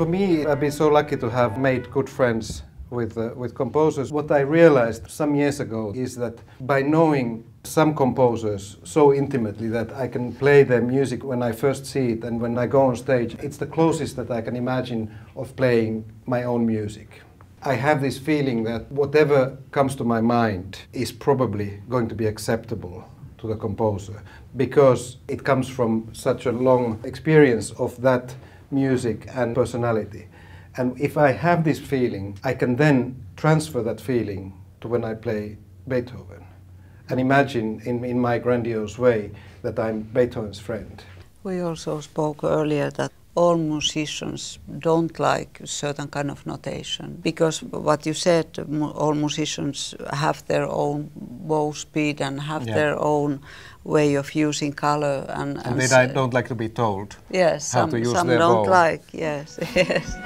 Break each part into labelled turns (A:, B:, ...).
A: For me, I've been so lucky to have made good friends with, uh, with composers. What I realized some years ago is that by knowing some composers so intimately that I can play their music when I first see it and when I go on stage, it's the closest that I can imagine of playing my own music. I have this feeling that whatever comes to my mind is probably going to be acceptable to the composer because it comes from such a long experience of that music and personality. And if I have this feeling, I can then transfer that feeling to when I play Beethoven and imagine in, in my grandiose way that I'm Beethoven's friend.
B: We also spoke earlier that all musicians don't like certain kind of notation because what you said, all musicians have their own bow speed and have yeah. their own way of using color and,
A: and, and they don't like to be told
B: yes,
A: how some, to use
B: some
A: their
B: don't
A: bow.
B: like yes yes.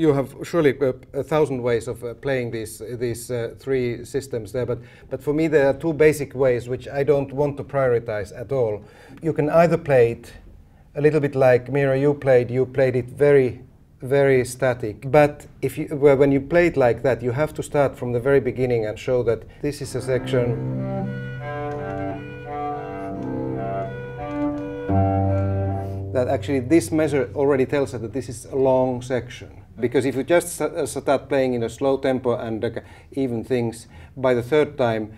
A: You have surely a, a thousand ways of uh, playing these these uh, three systems there, but but for me there are two basic ways which I don't want to prioritize at all. You can either play it a little bit like Mira, you played. You played it very very static. But if you well, when you play it like that, you have to start from the very beginning and show that this is a section. That actually this measure already tells us that this is a long section because if you just uh, start playing in a slow tempo and uh, even things, by the third time,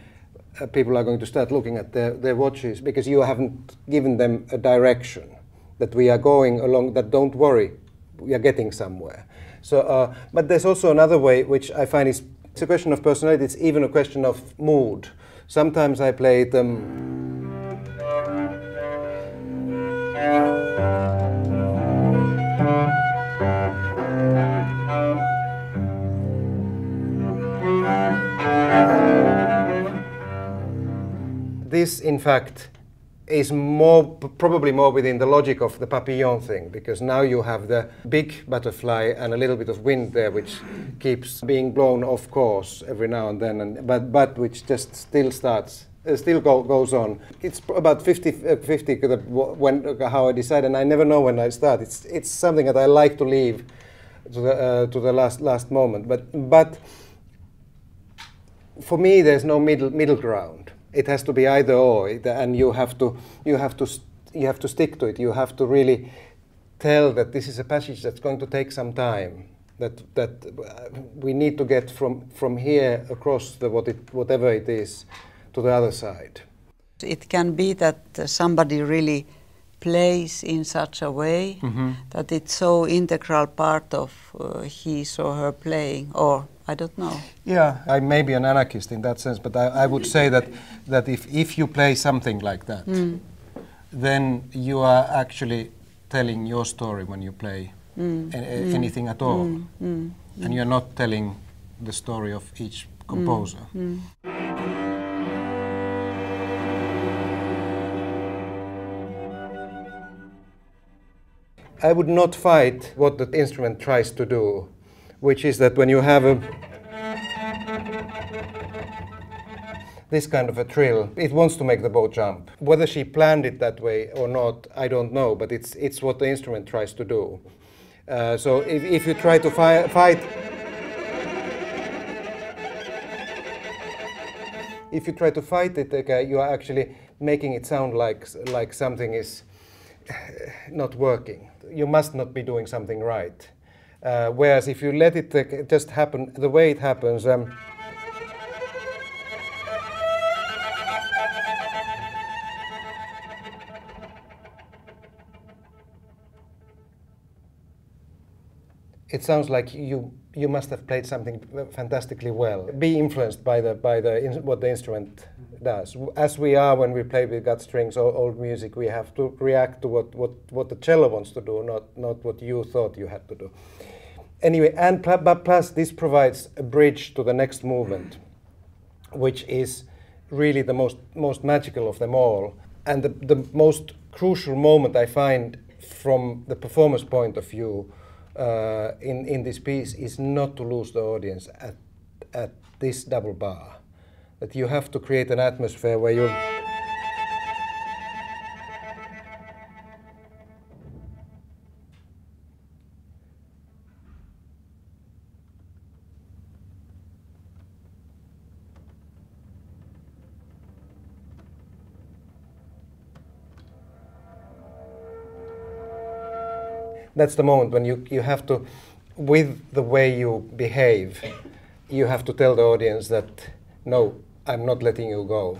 A: uh, people are going to start looking at their, their watches because you haven't given them a direction that we are going along, that don't worry, we are getting somewhere. So, uh, but there's also another way which I find is it's a question of personality, it's even a question of mood. Sometimes I play them. This, in fact, is more probably more within the logic of the papillon thing because now you have the big butterfly and a little bit of wind there which keeps being blown off course every now and then and but but which just still starts uh, still go, goes on. It's about 50 uh, 50 when uh, how I decide and I never know when I start. It's it's something that I like to leave to the uh, to the last last moment but but for me there's no middle middle ground it has to be either or, and you have to you have to you have to stick to it. You have to really tell that this is a passage that's going to take some time. That that uh, we need to get from from here across the what it whatever it is to the other side.
B: It can be that somebody really plays in such a way mm -hmm. that it's so integral part of uh, his or her playing or I don't know.
A: Yeah, I may be an anarchist in that sense, but I, I would say that, that if, if you play something like that, mm. then you are actually telling your story when you play mm. a, a, mm. anything at all. Mm. Mm. And you're not telling the story of each composer. I would not fight what the instrument tries to do which is that when you have a this kind of a trill, it wants to make the bow jump. Whether she planned it that way or not, I don't know, but it's, it's what the instrument tries to do. Uh, so if, if you try to fi fight, if you try to fight it, okay, you are actually making it sound like, like something is not working. You must not be doing something right. Uh, whereas if you let it uh, just happen the way it happens, um, it sounds like you you must have played something fantastically well. Be influenced by the by the what the instrument does. As we are when we play with gut strings or old music, we have to react to what what what the cello wants to do, not not what you thought you had to do anyway, and but plus this provides a bridge to the next movement, which is really the most most magical of them all, and the, the most crucial moment I find from the performer's point of view uh, in, in this piece is not to lose the audience at, at this double bar. That you have to create an atmosphere where you that's the moment when you, you have to, with the way you behave, you have to tell the audience that, no, I'm not letting you go.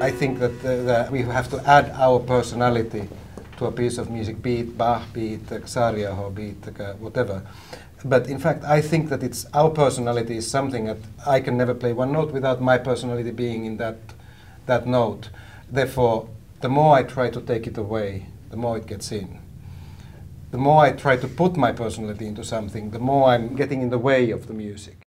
A: I think that, uh, that we have to add our personality to a piece of music, be it Bach, be it uh, be it uh, whatever. But in fact, I think that it's our personality is something that I can never play one note without my personality being in that that note. Therefore, the more I try to take it away, the more it gets in. The more I try to put my personality into something, the more I'm getting in the way of the music.